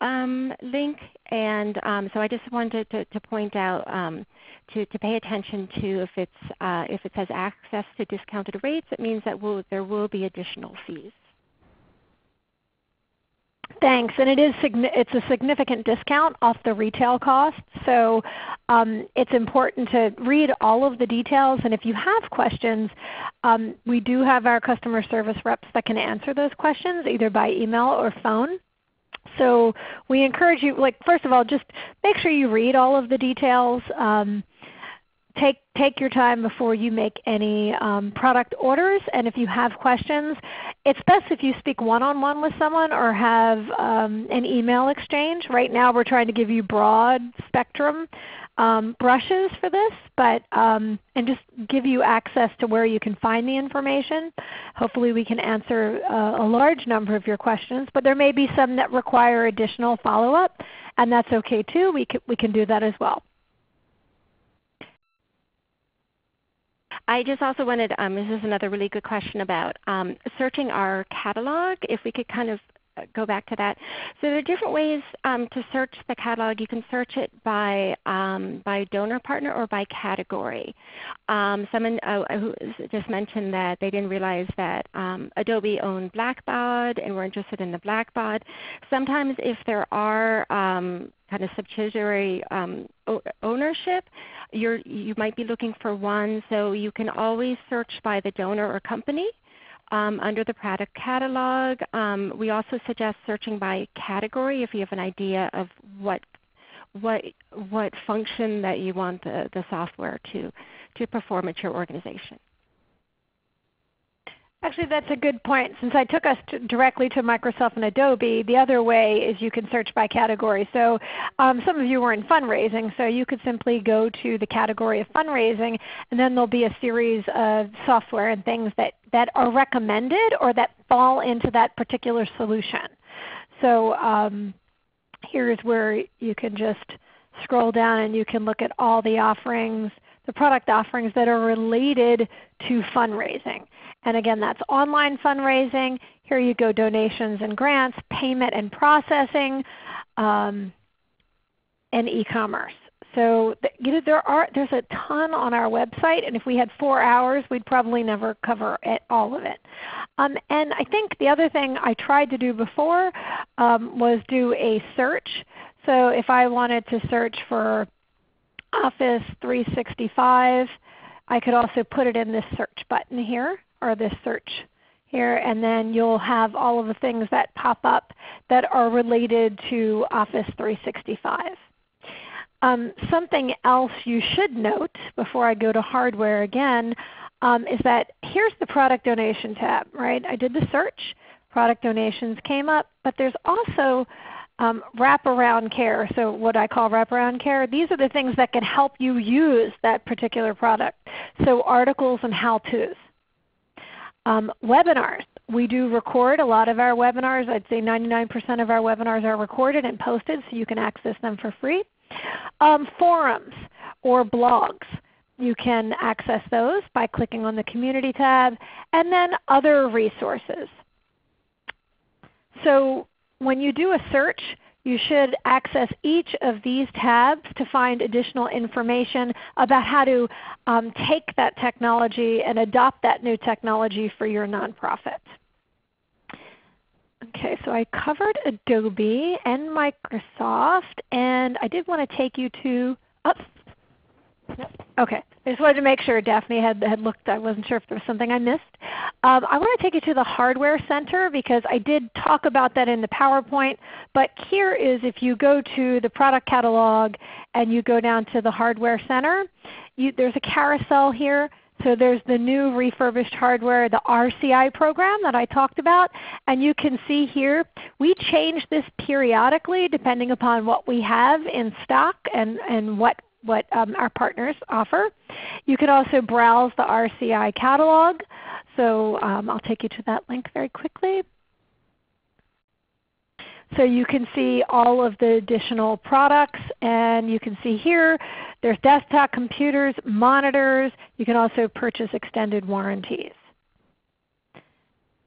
um, link. And um, so I just wanted to, to point out um, to, to pay attention to if, it's, uh, if it says access to discounted rates, it means that we'll, there will be additional fees. Thanks. And it is it's a significant discount off the retail cost. So um, it's important to read all of the details. And if you have questions, um, we do have our customer service reps that can answer those questions either by email or phone. So we encourage you, like first of all, just make sure you read all of the details. Um, take, take your time before you make any um, product orders. And if you have questions, it's best if you speak one-on-one -on -one with someone or have um, an email exchange. Right now we're trying to give you broad spectrum um, brushes for this, but um, and just give you access to where you can find the information. Hopefully we can answer uh, a large number of your questions, but there may be some that require additional follow-up, and that's okay too. We can, we can do that as well. I just also wanted, um, this is another really good question about um, searching our catalog. If we could kind of go back to that. So there are different ways um, to search the catalog. You can search it by, um, by donor partner or by category. Um, someone uh, just mentioned that they didn't realize that um, Adobe owned Blackbaud and were interested in the Blackbaud. Sometimes if there are um, kind of subsidiary um, ownership, you might be looking for one. So you can always search by the donor or company um, under the product catalog. Um, we also suggest searching by category if you have an idea of what, what, what function that you want the, the software to, to perform at your organization. Actually, that's a good point. Since I took us to, directly to Microsoft and Adobe, the other way is you can search by category. So um, some of you were in fundraising, so you could simply go to the category of fundraising, and then there'll be a series of software and things that, that are recommended or that fall into that particular solution. So um, here's where you can just scroll down and you can look at all the offerings, the product offerings that are related to fundraising. And again, that's online fundraising. Here you go, donations and grants, payment and processing, um, and e-commerce. So you know, there are, there's a ton on our website, and if we had four hours, we'd probably never cover it, all of it. Um, and I think the other thing I tried to do before um, was do a search. So if I wanted to search for Office 365, I could also put it in this search button here or this search here, and then you'll have all of the things that pop up that are related to Office 365. Um, something else you should note before I go to hardware again um, is that here's the product donation tab. Right? I did the search, product donations came up, but there's also um, wraparound care. So what I call wraparound care, these are the things that can help you use that particular product. So articles and how-tos. Um, webinars. We do record a lot of our webinars. I'd say 99% of our webinars are recorded and posted so you can access them for free. Um, forums or blogs. You can access those by clicking on the Community tab. And then other resources. So when you do a search, you should access each of these tabs to find additional information about how to um, take that technology and adopt that new technology for your nonprofit. Okay, so I covered Adobe and Microsoft, and I did want to take you to, oh, Okay. I just wanted to make sure Daphne had, had looked. I wasn't sure if there was something I missed. Um, I want to take you to the Hardware Center because I did talk about that in the PowerPoint. But here is if you go to the product catalog and you go down to the Hardware Center, you, there's a carousel here. So there's the new refurbished hardware, the RCI program that I talked about. And you can see here we change this periodically depending upon what we have in stock and, and what what um, our partners offer. You can also browse the RCI catalog. So um, I'll take you to that link very quickly. So you can see all of the additional products and you can see here there's desktop computers, monitors. You can also purchase extended warranties.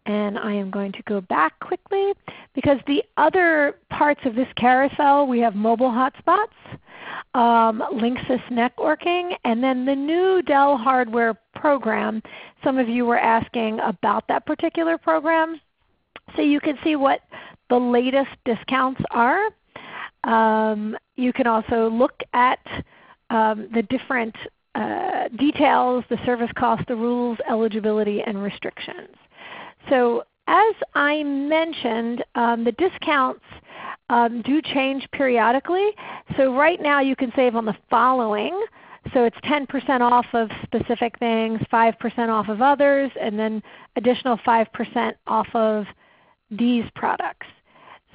And I am going to go back quickly because the other parts of this carousel, we have mobile hotspots um, Linksys networking, and then the new Dell hardware program. Some of you were asking about that particular program. So you can see what the latest discounts are. Um, you can also look at um, the different uh, details, the service cost, the rules, eligibility, and restrictions. So as I mentioned, um, the discounts um, do change periodically. So right now you can save on the following. So it's 10% off of specific things, 5% off of others, and then additional 5% off of these products.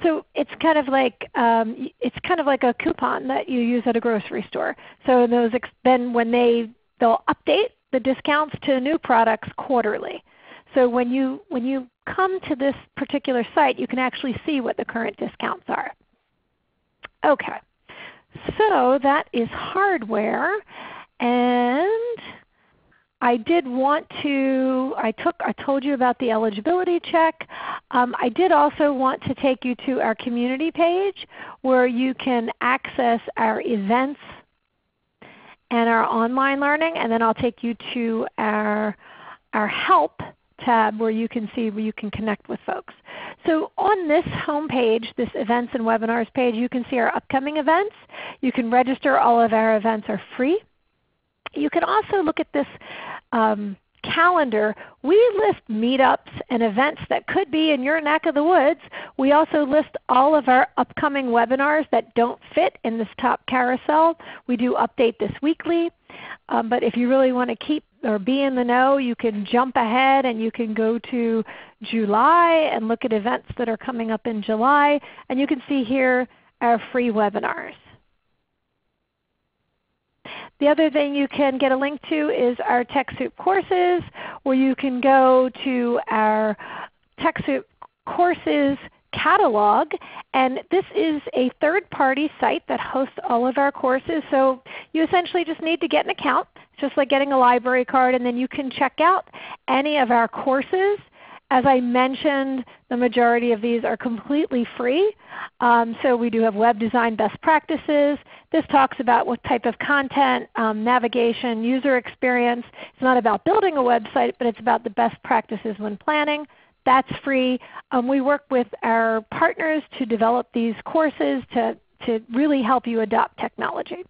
so it's kind of like um, it's kind of like a coupon that you use at a grocery store. So those then when they they'll update the discounts to new products quarterly. So when you when you come to this particular site, you can actually see what the current discounts are. Okay, so that is hardware, and I did want to, I took, I told you about the eligibility check. Um, I did also want to take you to our community page where you can access our events and our online learning, and then I'll take you to our, our help tab where you can see where you can connect with folks. So on this home page, this events and webinars page, you can see our upcoming events. You can register. All of our events are free. You can also look at this um, calendar, we list meetups and events that could be in your neck of the woods. We also list all of our upcoming webinars that don't fit in this top carousel. We do update this weekly. Um, but if you really want to keep or be in the know, you can jump ahead and you can go to July and look at events that are coming up in July. And you can see here our free webinars. The other thing you can get a link to is our TechSoup courses, where you can go to our TechSoup courses catalog. And this is a third-party site that hosts all of our courses. So you essentially just need to get an account. It's just like getting a library card, and then you can check out any of our courses as I mentioned, the majority of these are completely free. Um, so we do have web design best practices. This talks about what type of content, um, navigation, user experience. It's not about building a website, but it's about the best practices when planning. That's free. Um, we work with our partners to develop these courses to, to really help you adopt technology.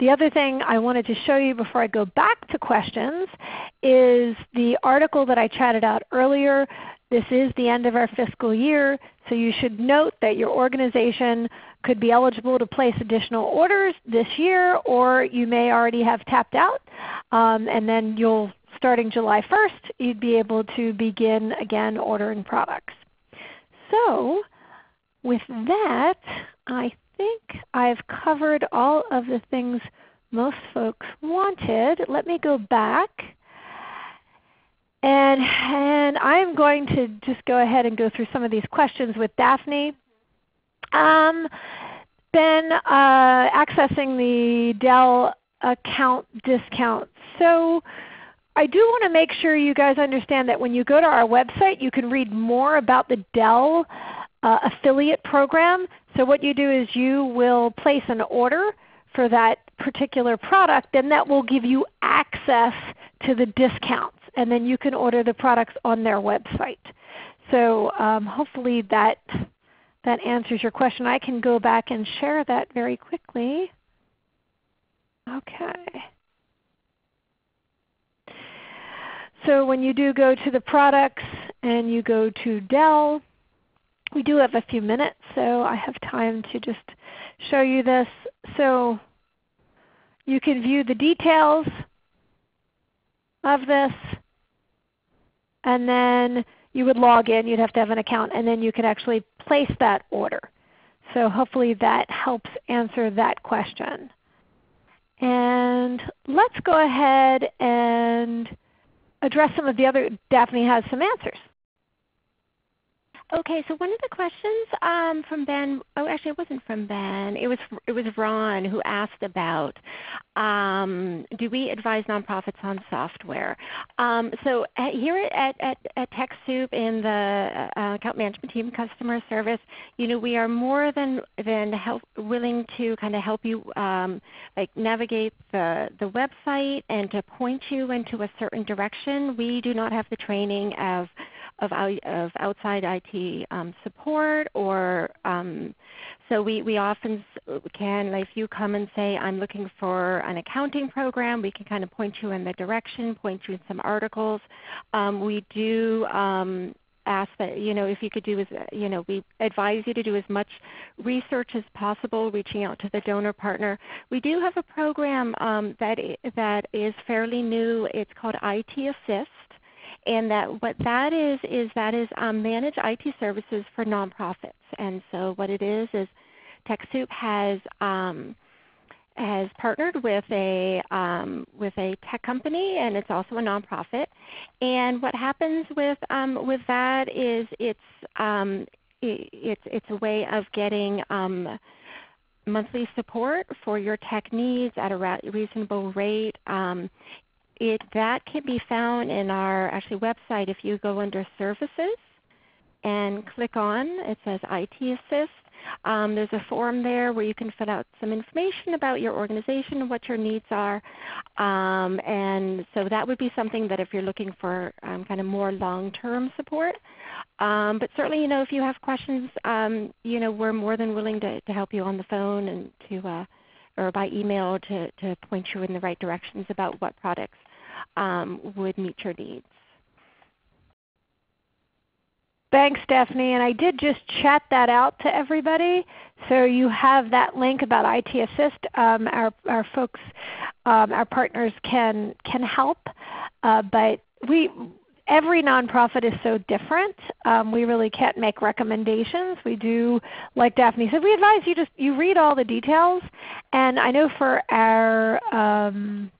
The other thing I wanted to show you before I go back to questions is the article that I chatted out earlier. This is the end of our fiscal year, so you should note that your organization could be eligible to place additional orders this year, or you may already have tapped out. Um, and then you'll, starting July 1st, you'd be able to begin again ordering products. So with that, I think I've covered all of the things most folks wanted. Let me go back. And, and I'm going to just go ahead and go through some of these questions with Daphne. Um, uh, accessing the Dell account discount. So I do want to make sure you guys understand that when you go to our website, you can read more about the Dell uh, affiliate program. So what you do is you will place an order for that particular product, and that will give you access to the discounts. And then you can order the products on their website. So um, hopefully that, that answers your question. I can go back and share that very quickly. Okay. So when you do go to the products and you go to Dell, we do have a few minutes, so I have time to just show you this. So you can view the details of this, and then you would log in. You'd have to have an account, and then you could actually place that order. So hopefully that helps answer that question. And let's go ahead and address some of the other, Daphne has some answers. Okay, so one of the questions um, from Ben, oh actually it wasn't from Ben, it was, it was Ron who asked about um, do we advise nonprofits on software? Um, so at, here at, at, at TechSoup in the uh, account management team customer service, you know, we are more than, than help, willing to kind of help you um, like navigate the, the website and to point you into a certain direction. We do not have the training of of, of outside IT um, support or um, so we, we often can, like if you come and say, I'm looking for an accounting program, we can kind of point you in the direction, point you in some articles. Um, we do um, ask that you know if you could do as you know we advise you to do as much research as possible reaching out to the donor partner. We do have a program um, that that is fairly new. It's called IT Assist and that what that is is that is um, IT services for nonprofits. And so what it is is TechSoup has um, has partnered with a um, with a tech company, and it's also a nonprofit. And what happens with um, with that is it's um, it, it's it's a way of getting um, monthly support for your tech needs at a reasonable rate. Um, it, that can be found in our actually website if you go under Services and click on, it says IT Assist. Um, there's a form there where you can fill out some information about your organization and what your needs are. Um, and so that would be something that if you're looking for um, kind of more long-term support. Um, but certainly, you know, if you have questions, um, you know, we're more than willing to, to help you on the phone and to uh, or by email to, to point you in the right directions about what products um, would meet your needs. Thanks, Stephanie. And I did just chat that out to everybody. So you have that link about IT Assist. Um, our, our folks, um, our partners can, can help. Uh, but we, every nonprofit is so different. Um, we really can't make recommendations. We do, like Daphne said, we advise you just you read all the details. And I know for our um,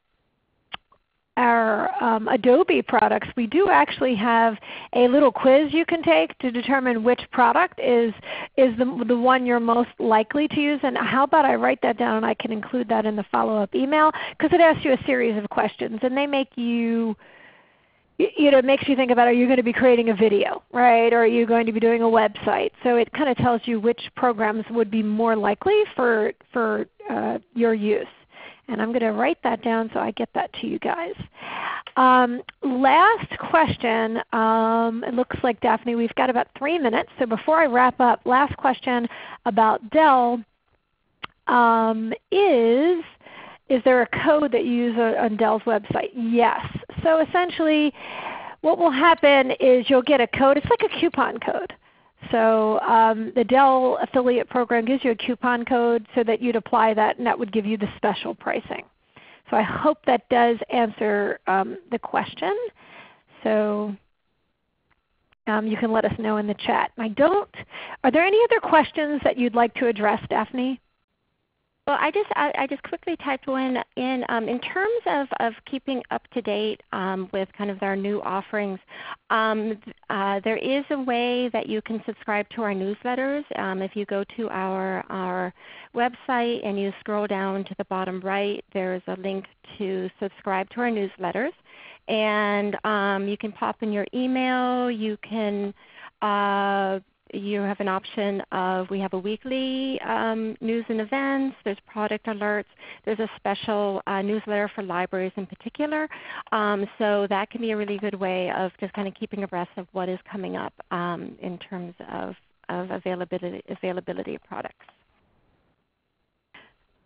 our um, Adobe products, we do actually have a little quiz you can take to determine which product is, is the, the one you're most likely to use. And how about I write that down and I can include that in the follow-up email because it asks you a series of questions and they make you you know, it makes you think about are you going to be creating a video, right? Or are you going to be doing a website? So it kind of tells you which programs would be more likely for, for uh, your use. And I'm going to write that down so I get that to you guys. Um, last question. Um, it looks like Daphne, we've got about three minutes. So before I wrap up, last question about Dell um, is, is there a code that you use on Dell's website? Yes. So essentially what will happen is you'll get a code. It's like a coupon code. So um, the Dell affiliate program gives you a coupon code so that you'd apply that and that would give you the special pricing. So I hope that does answer um, the question. So um, you can let us know in the chat. I don't. Are there any other questions that you'd like to address, Daphne? Well, I just I, I, just quickly typed one in. Um, in terms of, of keeping up to date um, with kind of our new offerings, um, uh, there is a way that you can subscribe to our newsletters. Um, if you go to our our website and you scroll down to the bottom right, there is a link to subscribe to our newsletters, and um, you can pop in your email. You can uh, you have an option of we have a weekly um, news and events, there's product alerts, there's a special uh, newsletter for libraries in particular. Um, so that can be a really good way of just kind of keeping abreast of what is coming up um, in terms of, of availability, availability of products.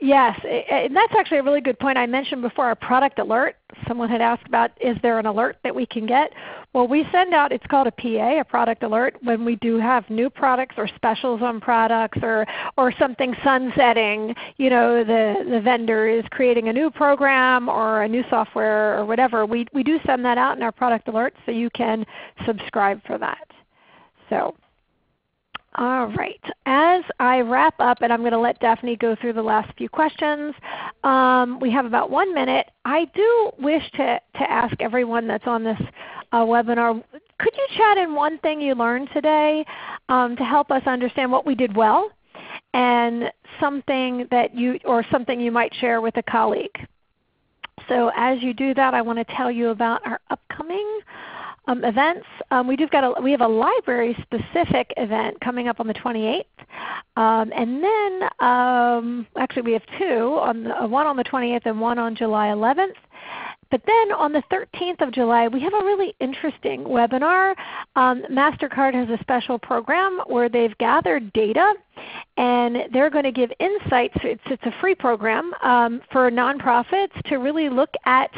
Yes, and that's actually a really good point. I mentioned before our product alert. Someone had asked about is there an alert that we can get? Well, we send out, it's called a PA, a product alert, when we do have new products or specials on products or, or something sunsetting. You know, the, the vendor is creating a new program or a new software or whatever. We, we do send that out in our product alerts so you can subscribe for that. So all right. As I wrap up, and I'm going to let Daphne go through the last few questions, um, we have about one minute. I do wish to, to ask everyone that's on this uh, webinar, could you chat in one thing you learned today um, to help us understand what we did well and something that you, or something you might share with a colleague? So as you do that, I want to tell you about our upcoming um, events. Um, we, do got a, we have a library specific event coming up on the 28th. Um, and then um, actually we have two, on the, one on the 28th and one on July 11th. But then on the 13th of July, we have a really interesting webinar. Um, MasterCard has a special program where they've gathered data and they're going to give insights. It's, it's a free program um, for nonprofits to really look at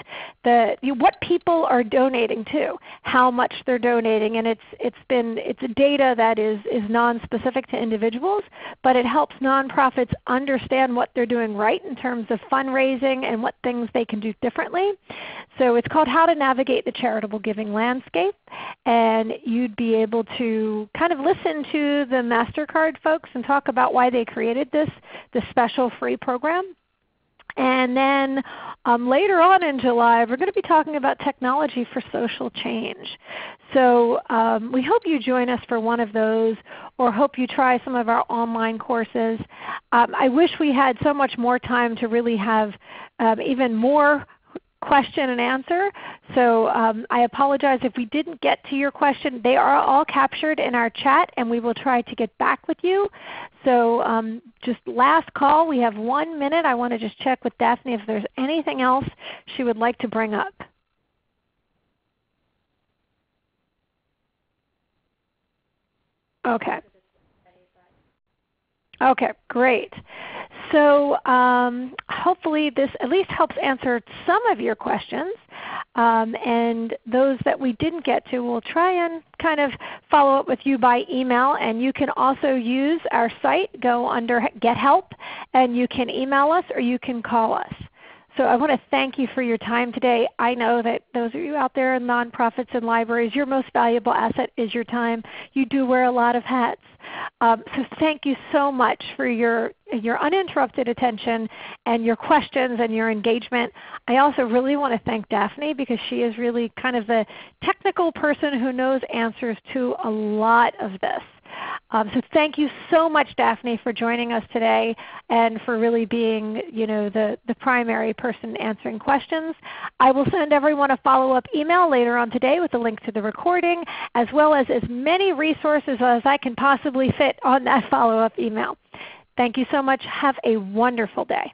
the what people are donating to, how much they're donating, and it's it's been it's data that is is non-specific to individuals, but it helps nonprofits understand what they're doing right in terms of fundraising and what things they can do differently. So it's called How to Navigate the Charitable Giving Landscape. And you'd be able to kind of listen to the MasterCard folks and talk about why they created this, this special free program. And then um, later on in July, we're going to be talking about technology for social change. So um, we hope you join us for one of those or hope you try some of our online courses. Um, I wish we had so much more time to really have um, even more question and answer. So um, I apologize if we didn't get to your question. They are all captured in our chat and we will try to get back with you. So um, just last call, we have one minute. I want to just check with Daphne if there's anything else she would like to bring up. Okay. Okay, great. So um, hopefully this at least helps answer some of your questions. Um, and those that we didn't get to, we'll try and kind of follow up with you by email. And you can also use our site, go under Get Help, and you can email us or you can call us. So I want to thank you for your time today. I know that those of you out there in nonprofits and libraries, your most valuable asset is your time. You do wear a lot of hats. Um, so thank you so much for your, your uninterrupted attention and your questions and your engagement. I also really want to thank Daphne because she is really kind of the technical person who knows answers to a lot of this. Um, so thank you so much, Daphne, for joining us today and for really being you know, the, the primary person answering questions. I will send everyone a follow-up email later on today with a link to the recording as well as as many resources as I can possibly fit on that follow-up email. Thank you so much. Have a wonderful day.